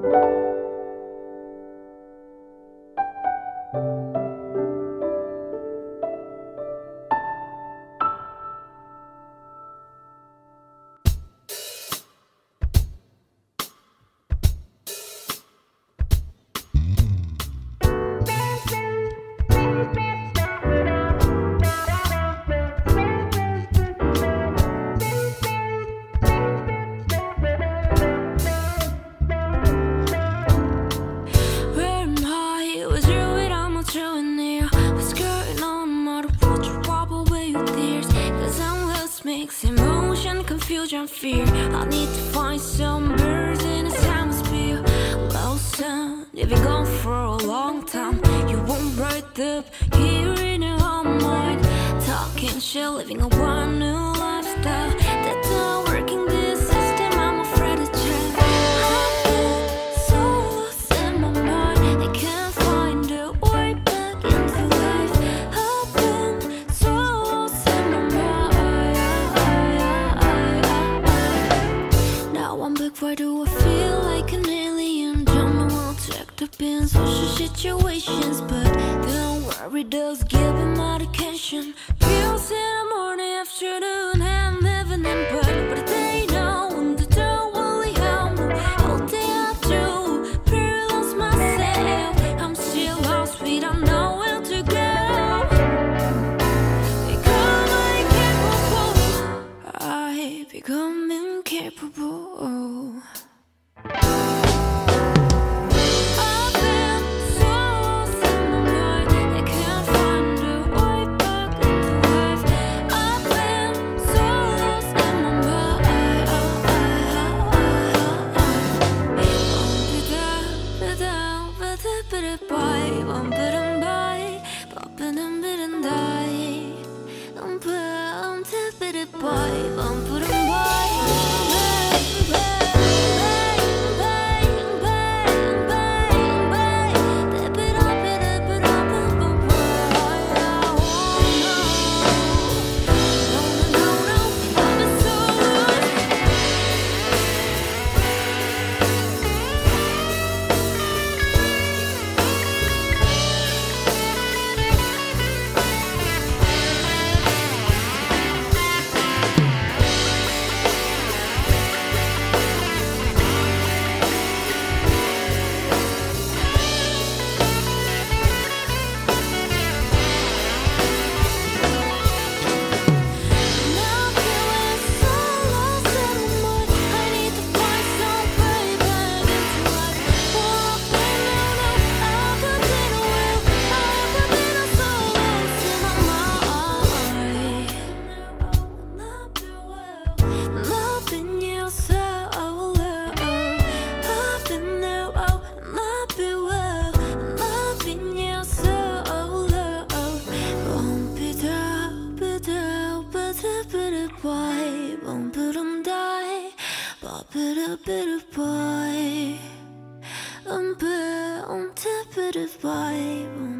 Wearing emotion, confusion, fear. I need to find some birds in this atmosphere. Well, son, you've been gone for a long time. You won't break up here in your own mind. Talking shit, living a one new Now why do I feel like an alien? Don't know how to act up in social situations, but don't worry, those give me medication. Pills in the morning, afternoon, and evening, but but they it by, bump it by, bump it die. Up, it up, boy. Um, um, tap it up, boy.